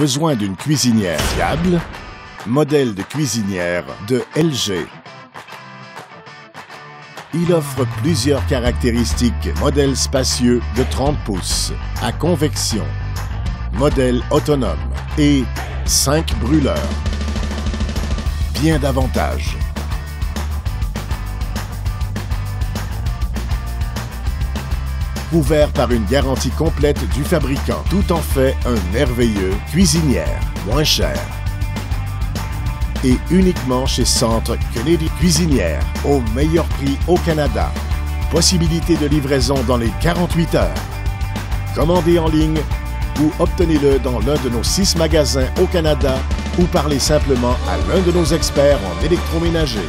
Besoin d'une cuisinière fiable Modèle de cuisinière de LG. Il offre plusieurs caractéristiques. Modèle spacieux de 30 pouces, à convection, modèle autonome et 5 brûleurs. Bien davantage. Couvert par une garantie complète du fabricant, tout en fait un merveilleux cuisinière, moins cher. Et uniquement chez Centre Kennedy Cuisinière, au meilleur prix au Canada. Possibilité de livraison dans les 48 heures. Commandez en ligne ou obtenez-le dans l'un de nos six magasins au Canada ou parlez simplement à l'un de nos experts en électroménager.